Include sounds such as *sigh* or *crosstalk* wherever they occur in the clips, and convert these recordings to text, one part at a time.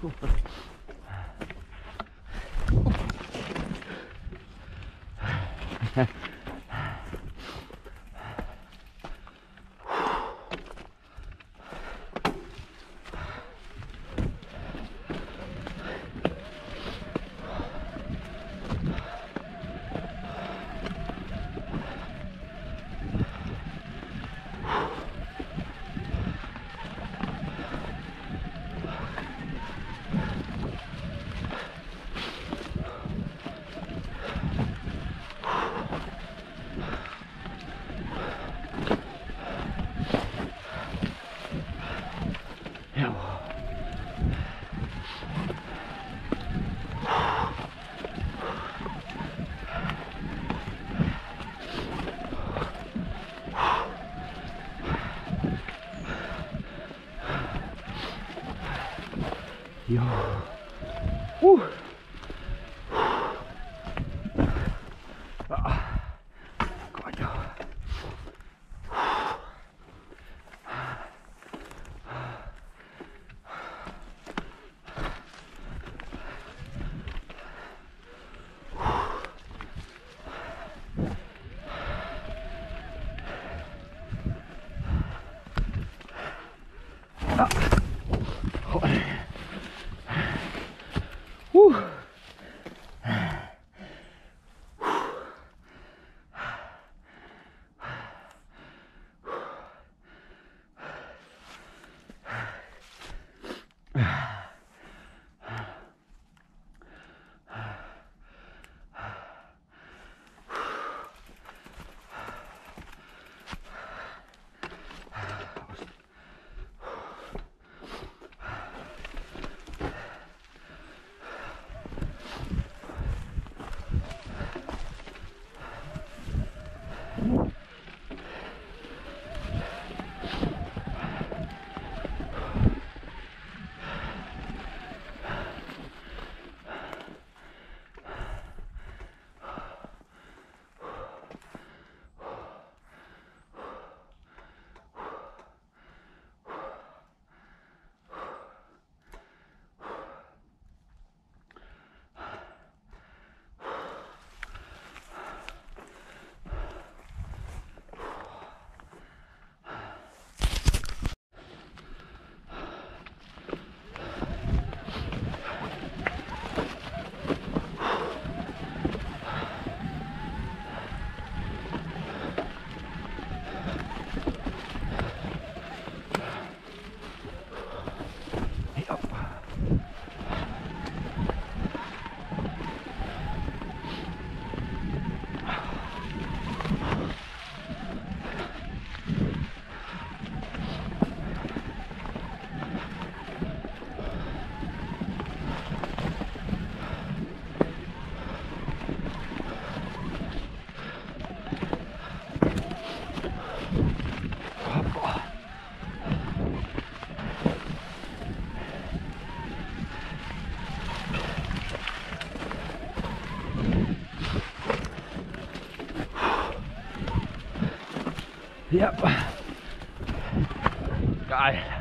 desculpa. *laughs* Yep. Geil.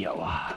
有啊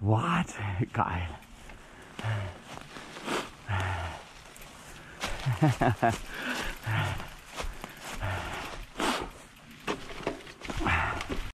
What? Geil. *laughs*